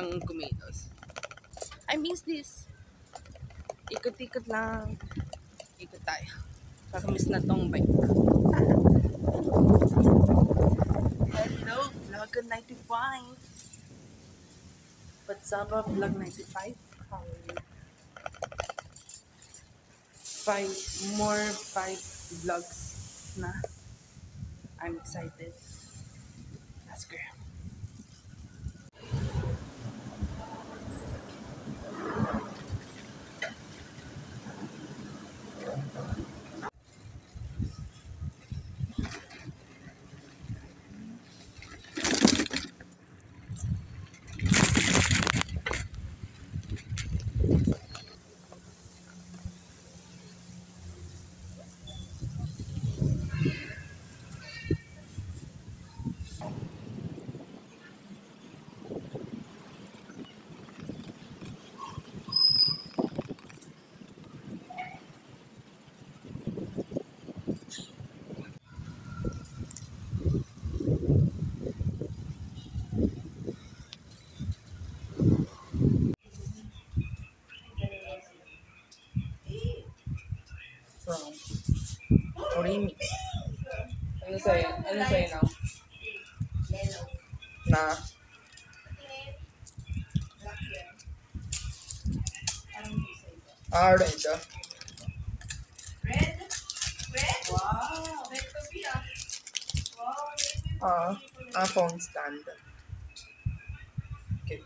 lang kumilos. I miss this. Ikot-ikot lang. Ikot tayo. Kakamiss na tong bike. Hello, Vlog 95. What's up, Vlog 95? How are you? Five more five vlogs na. I'm excited. Let's go. Orimi. Ano sa'yo? Ano sa'yo now? Na? Ah, orange ah. Red? Red? Wow. Red coffee ah. Wow. Ah, ah, phone stand. Okay.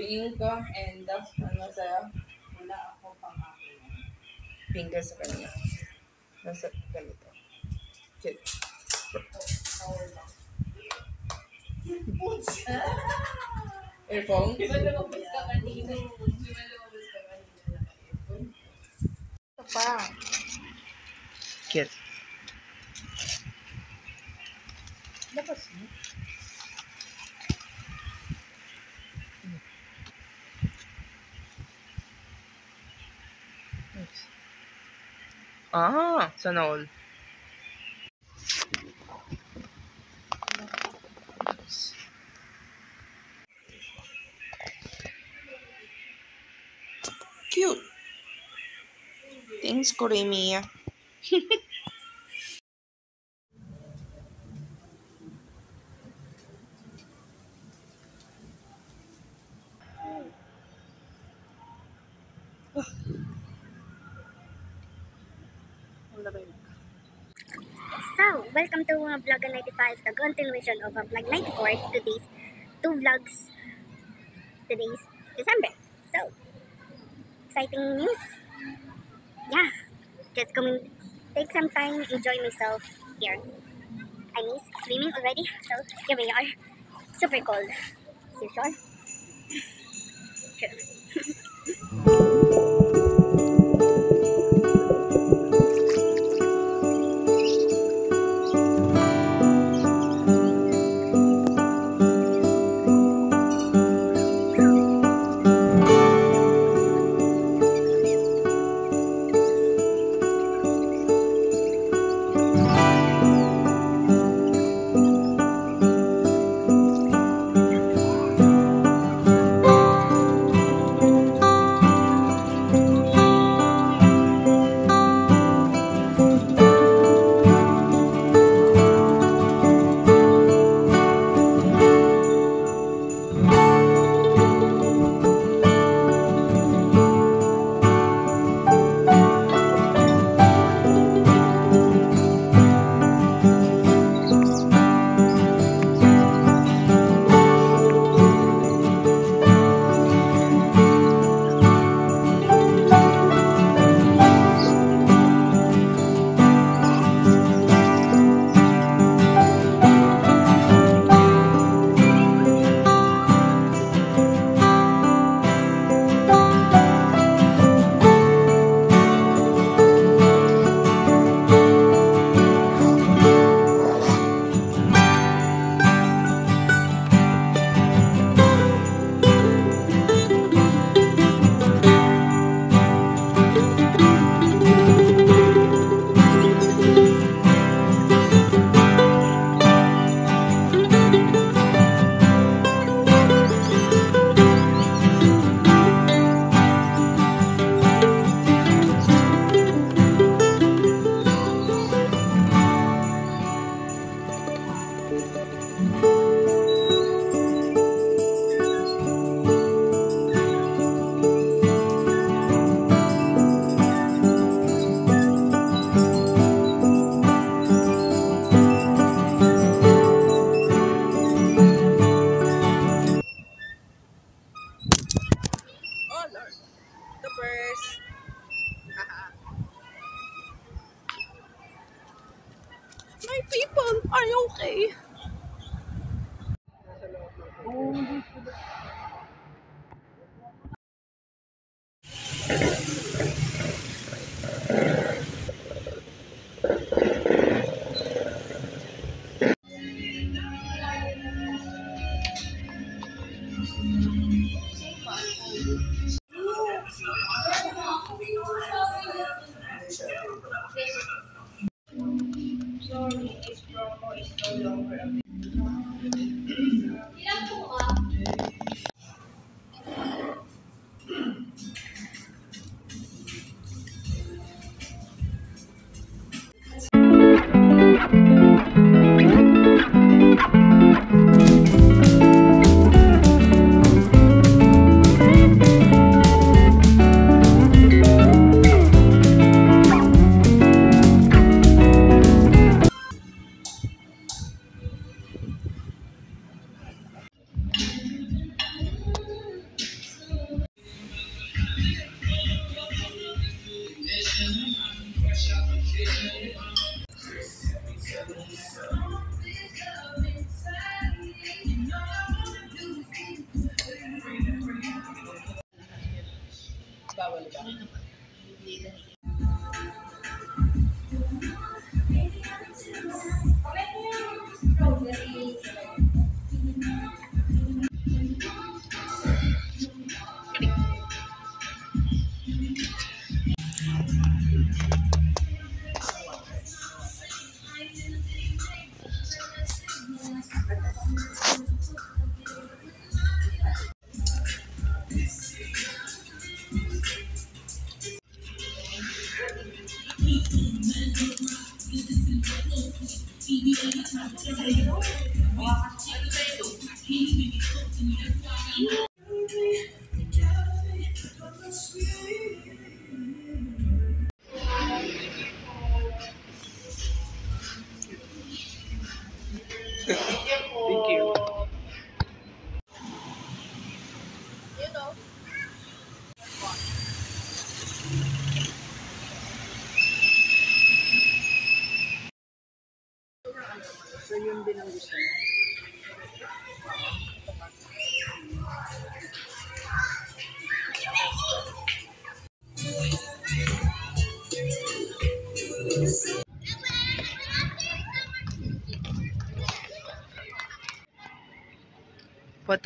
Pink and uh, ano sa'yo? Wala ako pang akin. Pink sa kanya. मैं set कर लेता हूँ चल Ah, sana all. Cute. Thanks, Kuremi. Uh, Vlog 95, the continuation of uh, Vlog 94, today's two vlogs, today's December. So, exciting news. Yeah, just come take some time, enjoy myself here. I miss swimming already, so here we are. Super cold. As usual. Sure.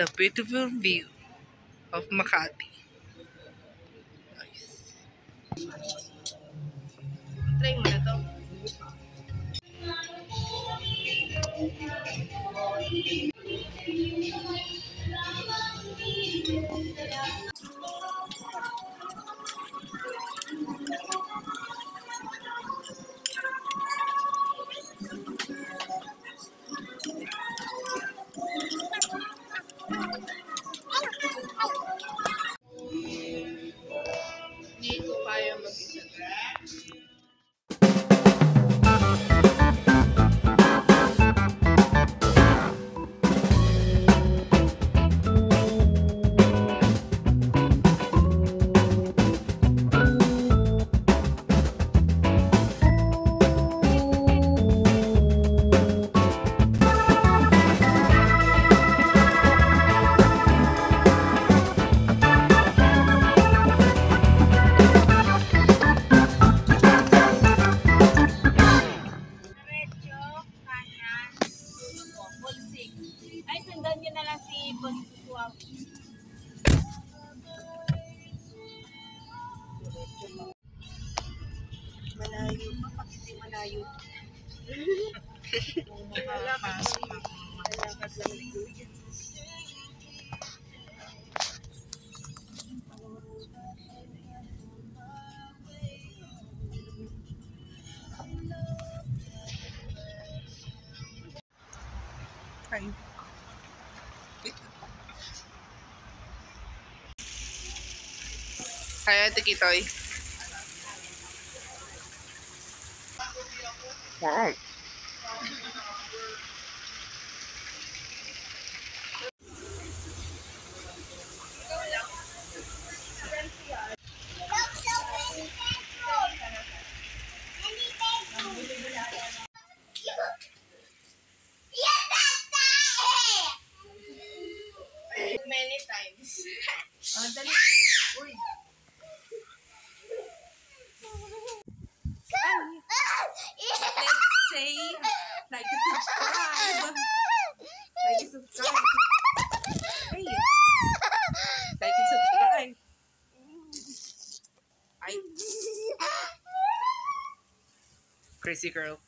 A beautiful view of Makati. Ate Kitoy. Yan. Say, like and subscribe. Like and subscribe. Hey. Like and subscribe. Ay. Crazy girl.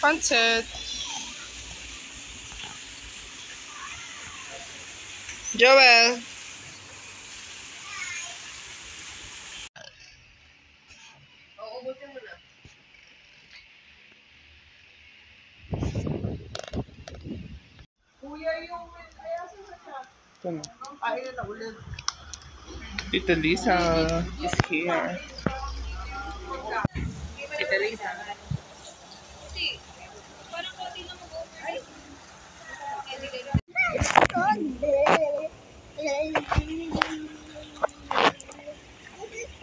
Pancit. Joel. Oo, ubusin mo na. Kuya yung kaya sa Lisa is here.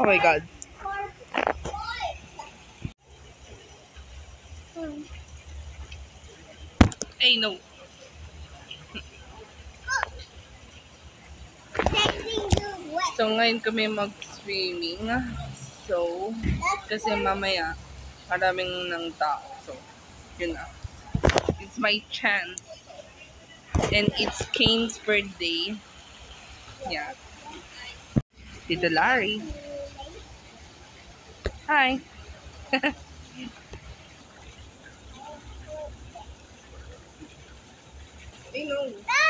Oh my god. Hey, no. So, ngayon kami mag-swimming. So, kasi mamaya, maraming ng tao. So, yun na. It's my chance. And it's Kane's birthday. Yeah. Tito Larry. Hi. Ay,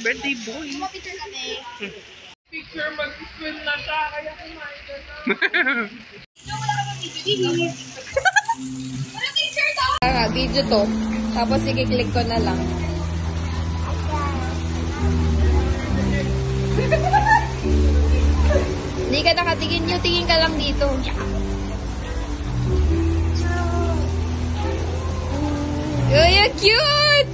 Birthday boy. Picture kami. Picture mag-swim na siya, kaya kumain ka na. Ah, video to. Tapos i-click ko na lang. Hindi ka nakatingin nyo, tingin ka lang dito. Uy, cute!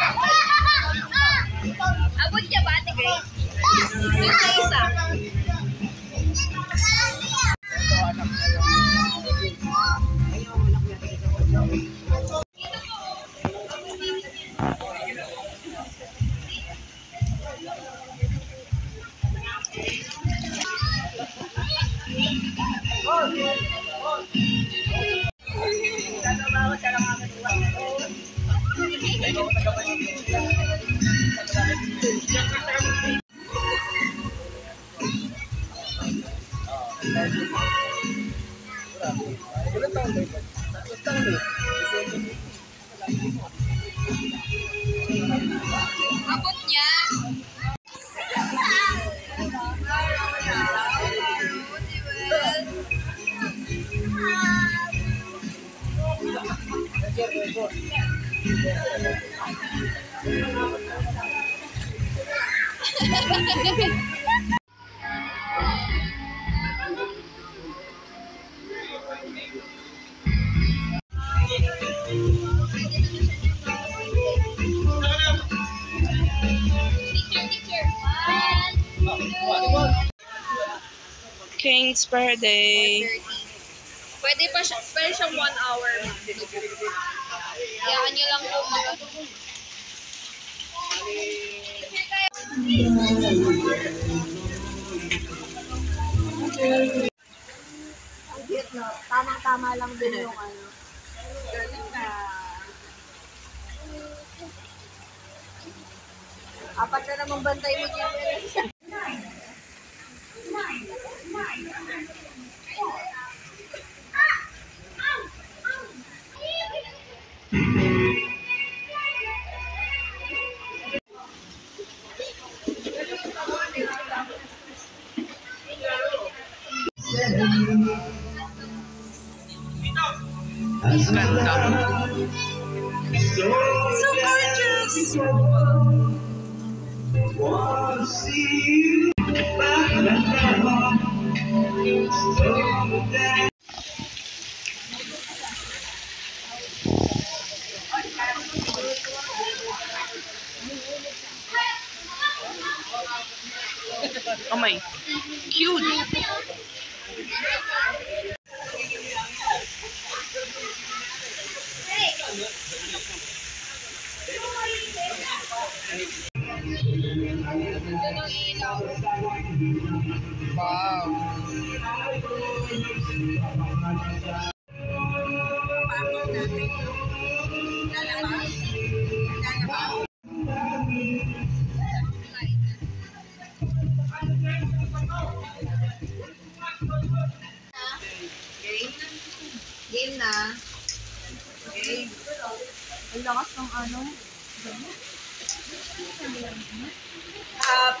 Isa-isa. Abot 30. Pwede pa siya, pwede siyang 1 hour. Yaan nyo lang po mga Tamang-tama lang din yung ano. Apat na namang bantay mo dyan.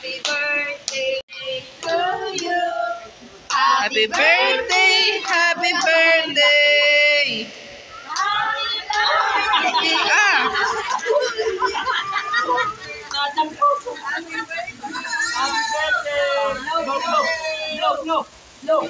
Happy birthday to you. Happy birthday! Happy birthday! Ah! Happy birthday to you. No, no, no.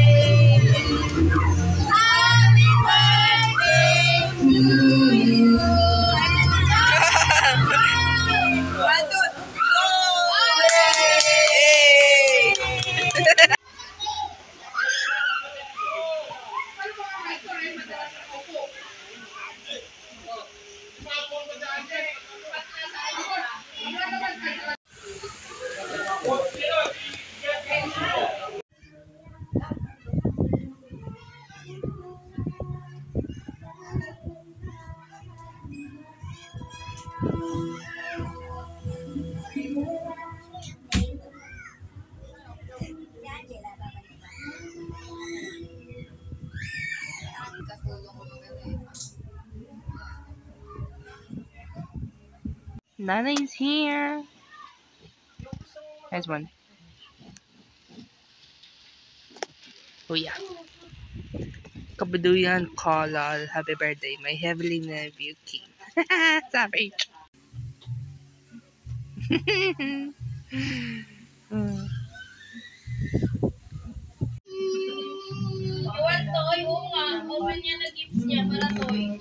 Nanay's here. There's one. Oh yeah. Kabaduyan Kolal. Happy birthday, my heavenly nephew King. Savage. Mm. Iwan toy, oo. Open niya na gift niya para toy.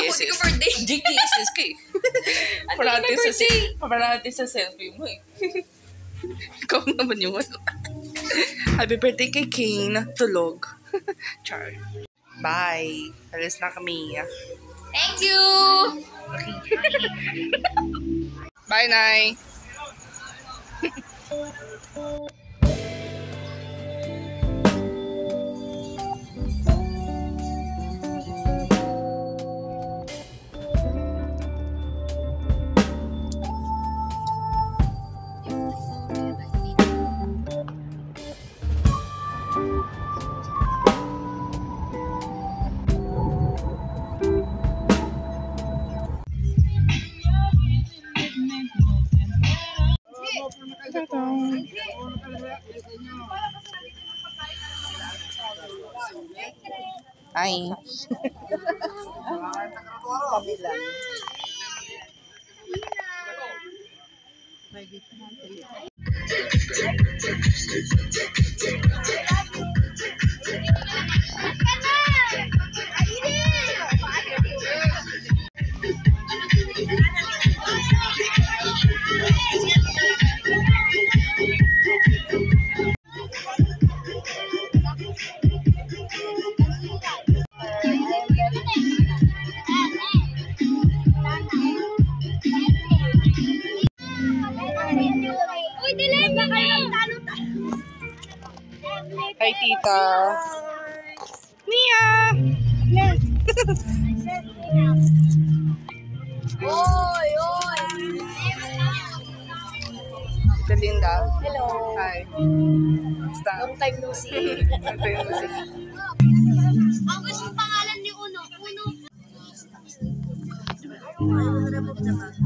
Ako? Hindi ko birthday. GTSS ka eh. Ano Parati yung sa, birthday? parati sa selfie mo eh. Ikaw naman yung ano. Happy birthday kay Kane. Tulog. Char. Bye. Alis na kami. Thank you! Bye, Nay. Uy, Hi, tita. Mia! Oy, oy! Tita Linda. Hello. Hi. Basta. Long time no see. Ito yung musik. Ang gusto pangalan ni Uno. Uno.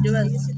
Jewel. Alright,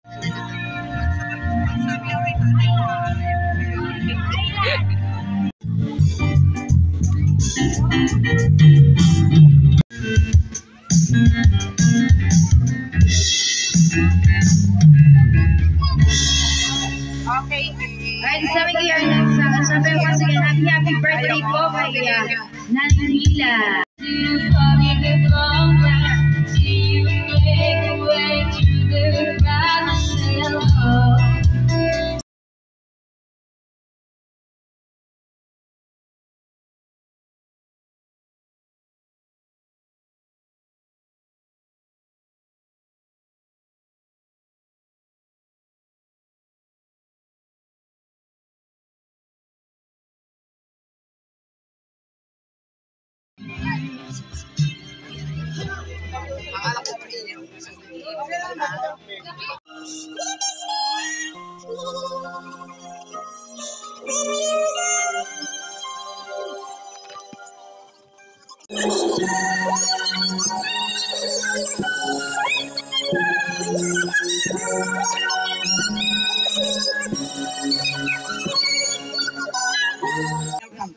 welcome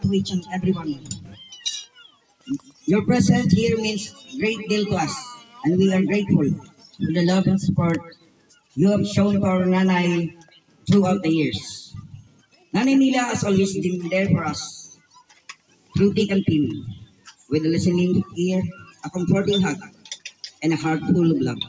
to each and every one. Your presence here means great deal to us, and we are grateful for the love and support you have shown to our nanay throughout the years. Nanay Mila has always been there for us, through thick and thin, with a listening ear, a comforting hug, and a heart full of love.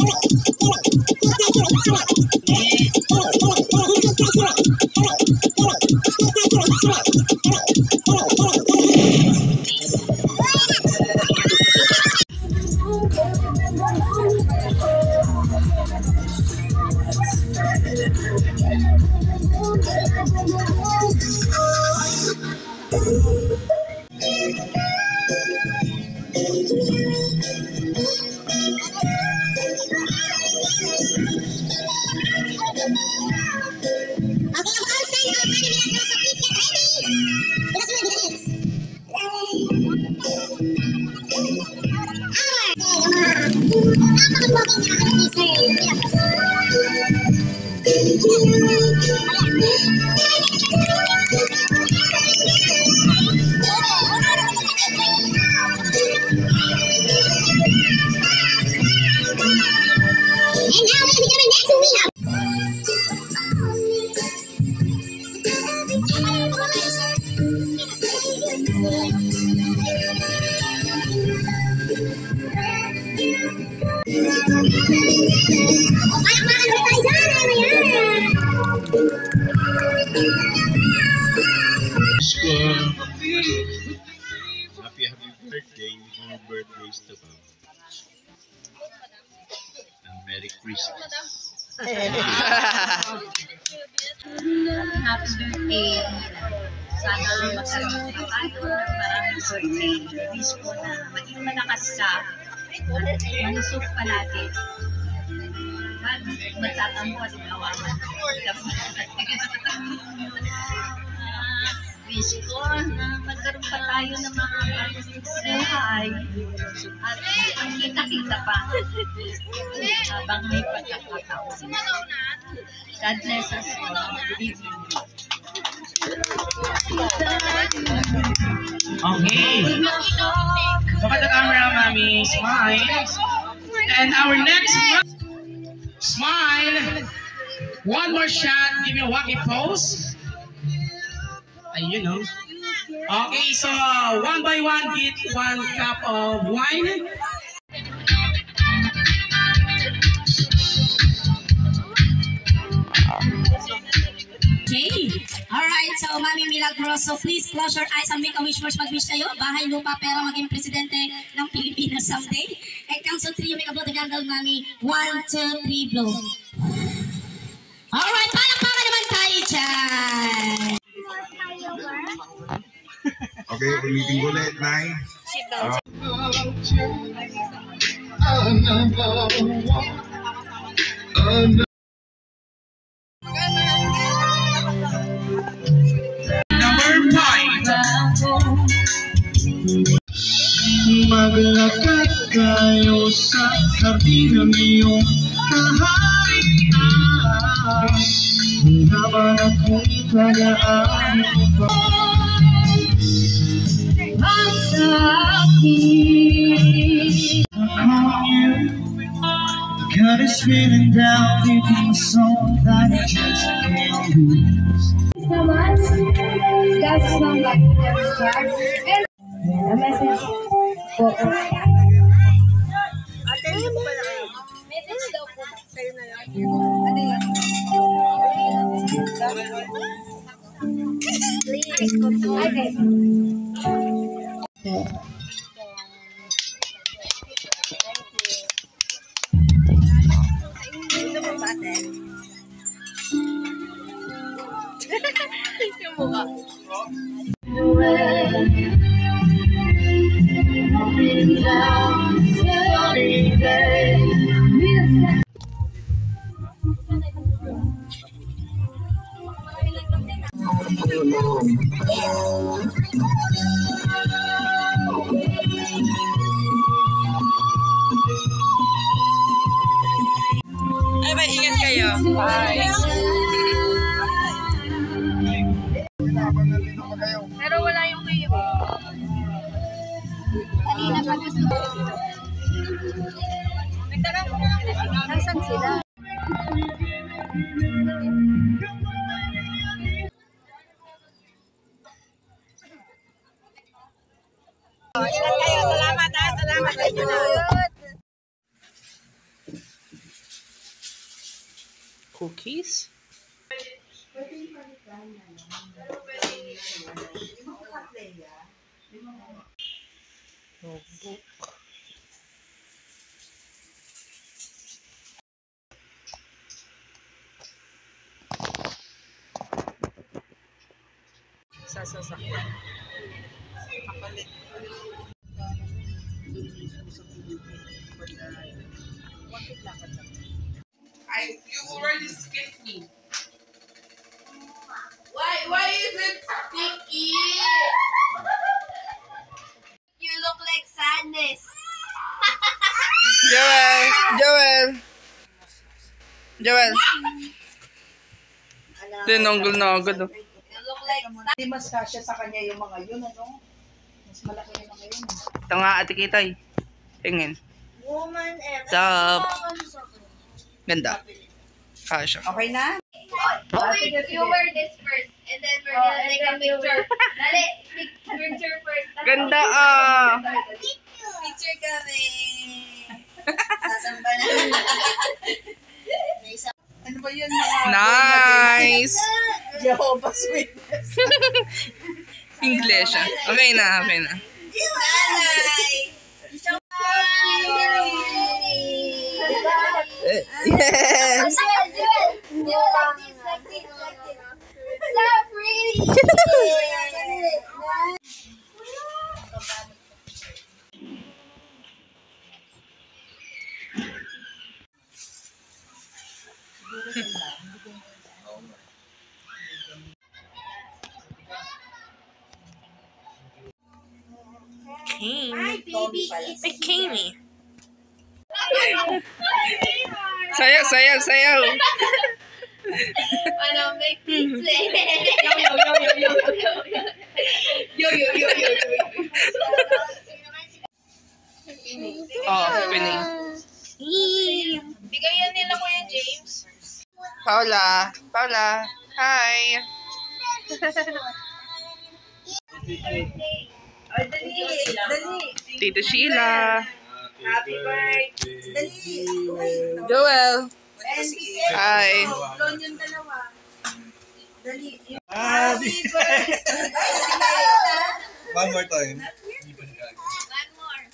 Come on. Tayo ng mga buhay at kita-kita pa habang may pagkakataon. God bless us all. Good evening. Okay. Look at the camera, mommy. Smile. And our next smile. One more shot. Give me a wacky pose. Ayun, no? Okay, so one by one, get one cup of wine. Okay. Alright, so Mami Milagroso, please close your eyes and make a wish first. Mag-wish kayo. Bahay, lupa, pera, maging presidente ng Pilipinas someday. And count to three, you make a blow the candle, Mami. One, two, three, blow. Alright, palakpakan naman tayo dyan. Okay, ulitin ko ulit, Nay. Number five. Maglakad tayo sa hardin ng iyong kaharian Habang ako'y tagaan akin Upon you God is feeling down deep in my soul that I just can't lose naman, that's not like a message po. Cookies? Notebook. Sa. I, you already skipped me. Why, why is it sticky? You look like sadness. Joel! Joel! Joel! Tinanggol na agad. oh. You look like Hindi mas kasya sa kanya yung mga yun, ano? Mas malaki yung mga yun. Ito nga, ate Kitay. Tingin. woman and What's up? Ganda. Kasha. Okay na? Oh wait, you wear this first and then we're gonna take a picture. Dali, pic- picture first. Ganda ah! Picture kami. Sasamba na. Ano ba yun mga Nice! Jehovah's Witness? English ah. Okay na, okay na. Nanay! Yes! Joel, Joel, Joel, like this, like this, like this. So pretty. Bikini. Baby, it's Bikini. Sayaw, sayaw, sayaw. Ano, make me play. Yo, yo, yo, yo, yo, yo, yo. Yo, yo, yo, yo, yo, yo. Oh, pining. Bigayan nila Kuya James. Paula. Paula. Hi. Tito Sheila. Happy birthday. Dali. Joel. Hi. Doon yung dalawa. Dali. Happy One more time. One more.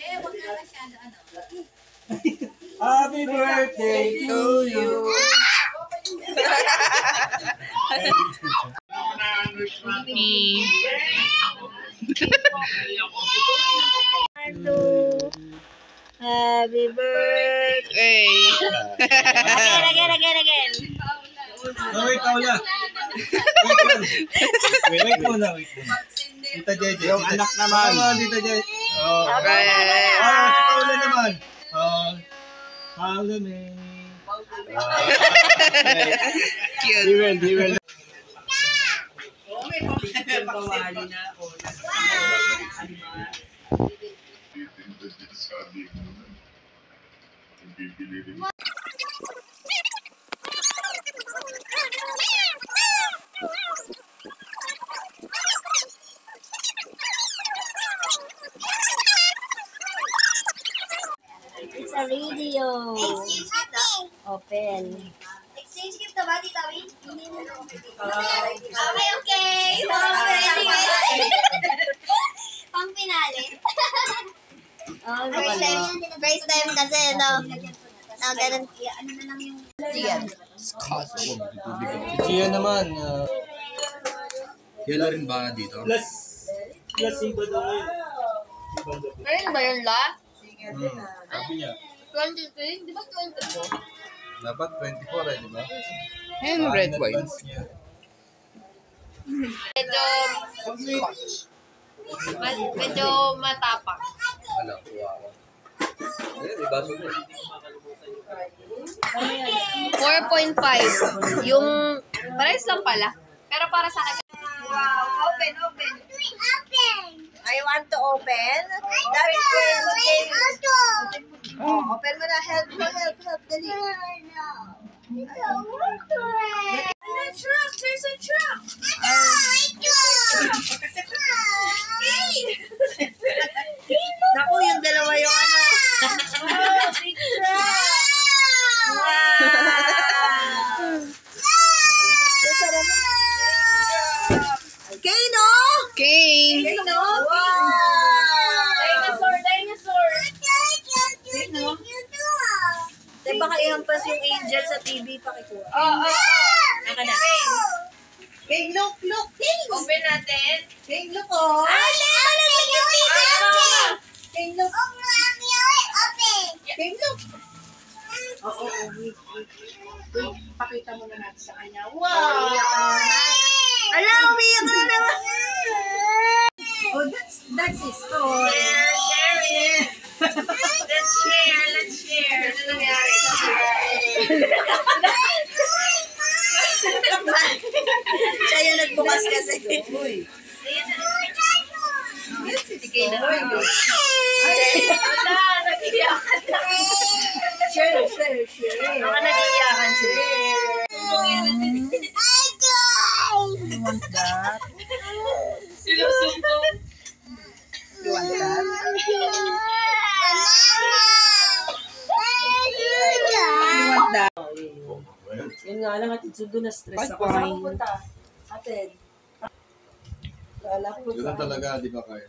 Eh, wag na masyado, ano. Happy birthday to you. Me. Happy birthday. Again, again, again, again. Oh, wait, ikaw na. Wait, wait, wait muna, wait. Tita Jeje. Yung anak naman. Tama, Tita Jeje. Oh. Hey. Ah, si Paula naman. Oh. Paula, may. Cute. He will, he will. It's a radio. Open. Ba, Tita Win? Okay, okay. Okay. Pang pinali. Oh, First time, first time kasi, no? No, ganun. Ano na lang yung... Si Gia naman. Uh, Yellow rin ba dito? plus, plus iba daw ngayon. Meron ba yun, La? Hmm, sabi niya. 23? Di ba 24? Dapat 24 eh, di ba? And red wine. Medyo... ma- medyo matapang. Kuha ako. Eh, di ba? 4.5. Yung... Pares lang pala. Pero para sa akin... Wow, open, open. Open! I want to open. That is going Oh, open mo na. Help mo, help, help. Dali. A truck! There's a truck! Naku, yung dalawa yung ano. Oh, big truck! Kano? Kane. Kano? Di baka ihampas yung angel sa TV, pakikuha. Oo, oo, oo. Naka na. King, look, look, King. Open natin. King, look, oh. Ah, wala lang yung TV. King, look. King, look. Oo, oo, wait, wait. Wait, pakita mo na natin sa kanya. Wow! Ala, umiyak na naman. Oh, that's, that's his toy. Share, share it. let's share, let's share. Ano nangyari? Siya yung si Kayla. Wala, nag-iyakan na. Share, share, share. Baka nag-iyakan siya. You want that? Sinusumbong. You want that? You want that? Yun nga lang, atid sundo na stress ako. Saan pupunta? Atid. Wala ko. Ganun talaga, di ba kayo?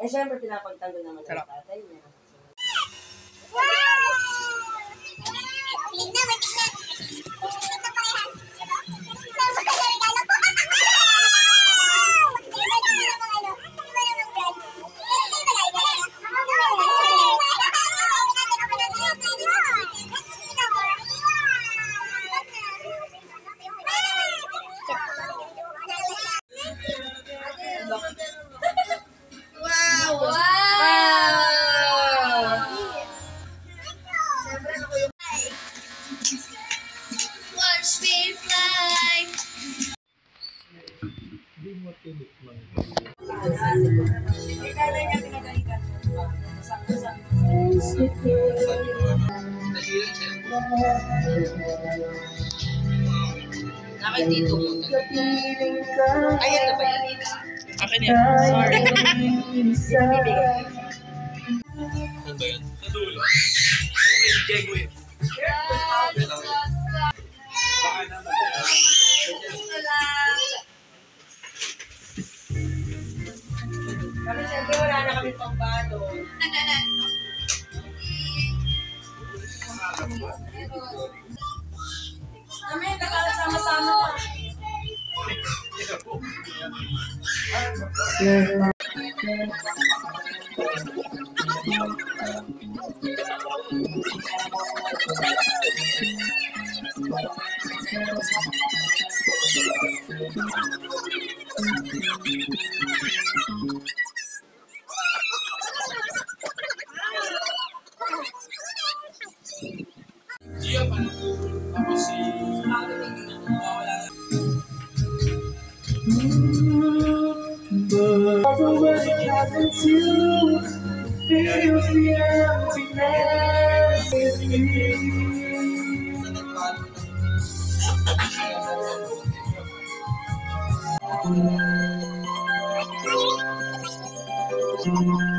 Eh, syempre, pinapagtanggol naman ng tatay niya. Wow! Nakit dito mo. Ayan na ba yan? Akin yan. Sorry. Saan ba yan? Sa dulo. Kami marami pang balo. Kami, nakasama-sama pa. Thank you.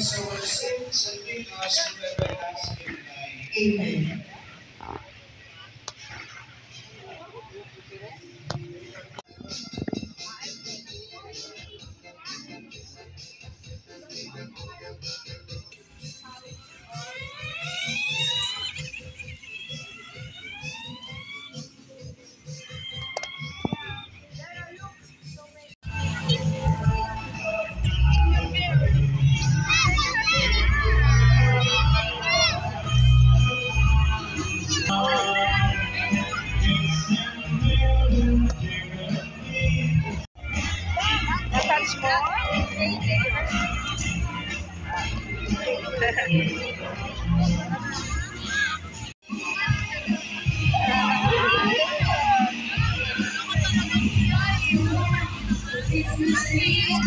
Forgive us our sins and bring Ayan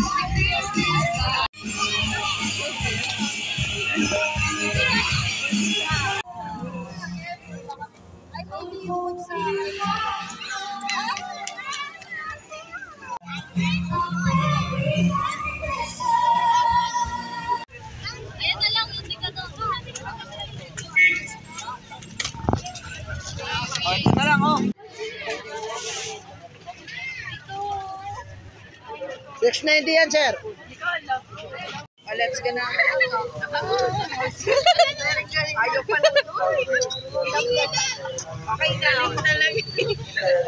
yan, sir. Let's go na. Ayaw pa lang. Okay na. na.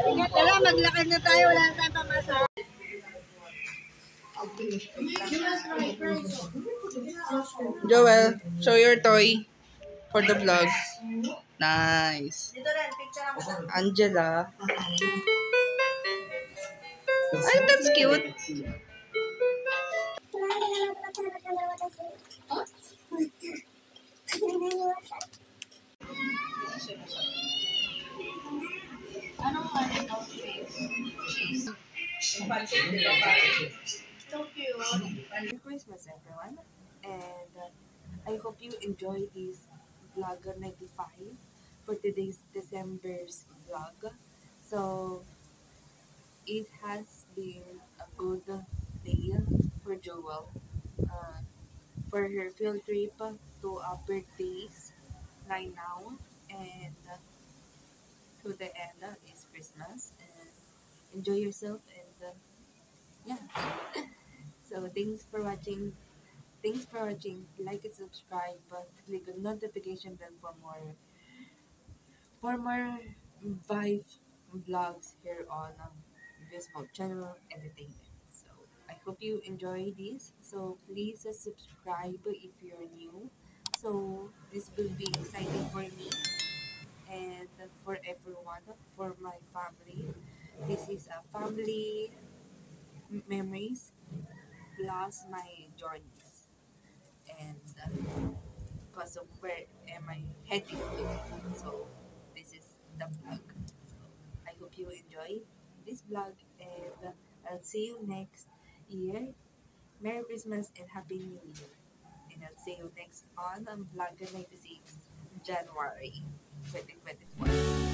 Ingat ka lang, maglakad na tayo. Wala na tayong pamasa. Joel, show your toy for the vlog. Nice. That's cute. Merry Christmas, everyone. And uh, I hope you enjoy this vlog 95 for today's December's vlog. So, it has been a good day for Joel uh, for her field trip to uh, birthdays right now. And to the end is Christmas. And enjoy yourself and uh, yeah. So thanks for watching. Thanks for watching. Like and subscribe. But click the notification bell for more for more vibe vlogs here on um, Visible Channel Entertainment. Hope you enjoy this. So please uh, subscribe if you're new. So this will be exciting for me and for everyone, for my family. This is a family memories plus my journeys and because of where am I heading to. So this is the vlog. I hope you enjoy this vlog and I'll see you next year. Merry Christmas and Happy New Year. And I'll see you next on um, vlog 96 January 2024.